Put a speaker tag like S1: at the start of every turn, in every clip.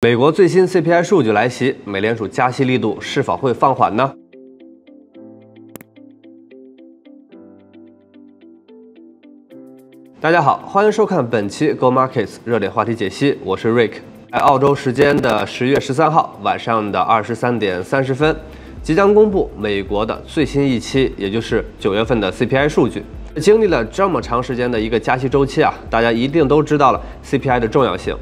S1: 美国最新 CPI 数据来袭，美联储加息力度是否会放缓呢？大家好，欢迎收看本期 Go Markets 热点话题解析，我是 Rick。在澳洲时间的十月十三号晚上的二十三点三十分，即将公布美国的最新一期，也就是九月份的 CPI 数据。经历了这么长时间的一个加息周期啊，大家一定都知道了 CPI 的重要性。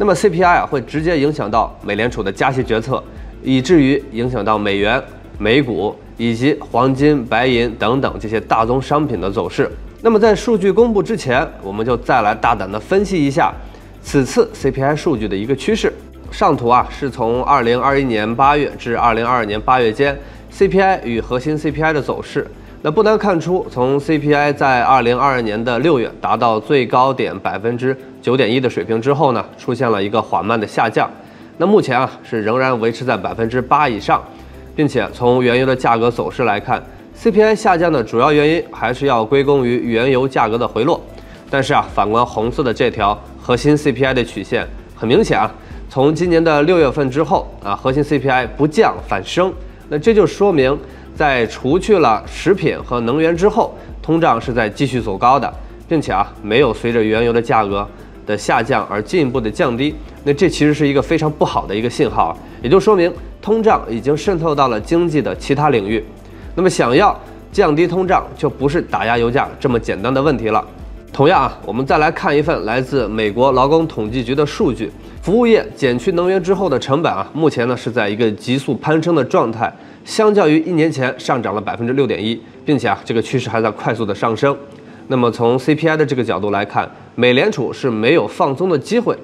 S1: 那么 CPI 啊会直接影响到美联储的加息决策，以至于影响到美元、美股以及黄金、白银等等这些大宗商品的走势。那么在数据公布之前，我们就再来大胆的分析一下此次 CPI 数据的一个趋势。上图啊是从2021年8月至2022年8月间 CPI 与核心 CPI 的走势。那不难看出，从 CPI 在2022年的六月达到最高点百分之九点一的水平之后呢，出现了一个缓慢的下降。那目前啊是仍然维持在百分之八以上，并且从原油的价格走势来看，CPI 下降的主要原因还是要归功于原油价格的回落。但是啊，反观红色的这条核心 CPI 的曲线，很明显啊，从今年的六月份之后啊，核心 CPI 不降反升，那这就说明。在除去了食品和能源之后，通胀是在继续走高的，并且啊没有随着原油的价格的下降而进一步的降低。那这其实是一个非常不好的一个信号，也就说明通胀已经渗透到了经济的其他领域。那么想要降低通胀，就不是打压油价这么简单的问题了。同样啊，我们再来看一份来自美国劳工统计局的数据，服务业减去能源之后的成本啊，目前呢是在一个急速攀升的状态。相较于一年前上涨了百分之六点一，并且啊，这个趋势还在快速的上升。那么从 CPI 的这个角度来看，美联储是没有放松的机会，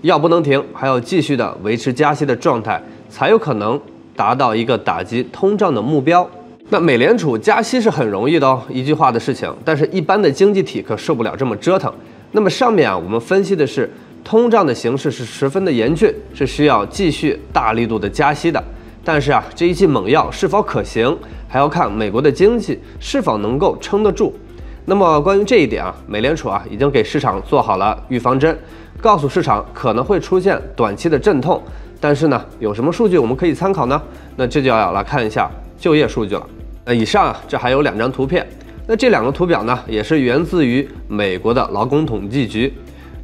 S1: 要不能停，还要继续的维持加息的状态，才有可能达到一个打击通胀的目标。那美联储加息是很容易的哦，一句话的事情，但是一般的经济体可受不了这么折腾。那么上面啊，我们分析的是通胀的形势是十分的严峻，是需要继续大力度的加息的。但是啊，这一剂猛药是否可行，还要看美国的经济是否能够撑得住。那么关于这一点啊，美联储啊已经给市场做好了预防针，告诉市场可能会出现短期的阵痛。但是呢，有什么数据我们可以参考呢？那这就要来看一下就业数据了。那以上啊，这还有两张图片。那这两个图表呢，也是源自于美国的劳工统计局。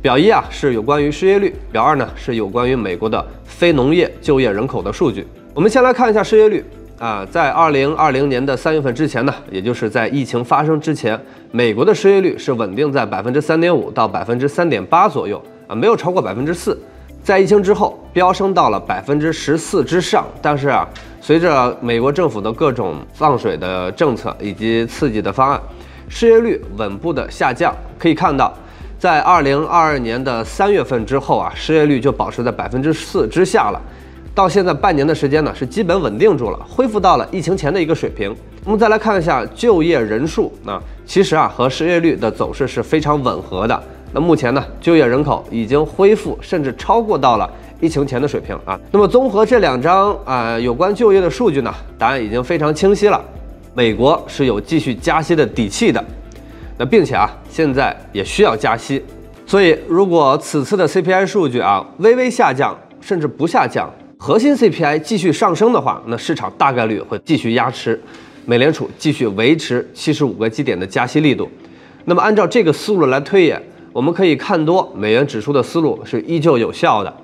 S1: 表一啊是有关于失业率，表二呢是有关于美国的非农业就业人口的数据。我们先来看一下失业率啊，在二零二零年的三月份之前呢，也就是在疫情发生之前，美国的失业率是稳定在百分之三点五到百分之三点八左右啊，没有超过百分之四。在疫情之后飙升到了百分之十四之上，但是啊，随着美国政府的各种放水的政策以及刺激的方案，失业率稳步的下降。可以看到，在二零二二年的三月份之后啊，失业率就保持在百分之四之下了。到现在半年的时间呢，是基本稳定住了，恢复到了疫情前的一个水平。我们再来看一下就业人数啊，其实啊和失业率的走势是非常吻合的。那目前呢，就业人口已经恢复，甚至超过到了疫情前的水平啊。那么综合这两张啊有关就业的数据呢，答案已经非常清晰了，美国是有继续加息的底气的。那并且啊现在也需要加息，所以如果此次的 CPI 数据啊微微下降，甚至不下降。核心 CPI 继续上升的话，那市场大概率会继续压持美联储继续维持七十五个基点的加息力度。那么按照这个思路来推演，我们可以看多美元指数的思路是依旧有效的，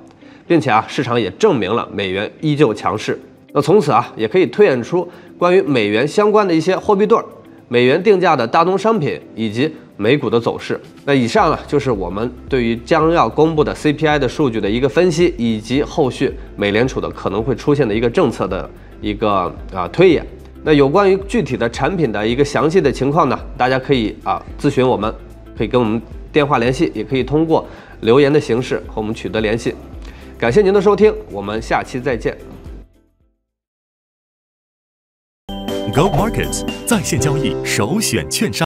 S1: 并且啊，市场也证明了美元依旧强势。那从此啊，也可以推演出关于美元相关的一些货币对儿。美元定价的大宗商品以及美股的走势。那以上呢，就是我们对于将要公布的 CPI 的数据的一个分析，以及后续美联储的可能会出现的一个政策的一个啊推演。那有关于具体的产品的一个详细的情况呢，大家可以啊咨询我们，可以跟我们电话联系，也可以通过留言的形式和我们取得联系。感谢您的收听，我们下期再见。
S2: Go Markets 在线交易首选券商。